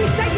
every second.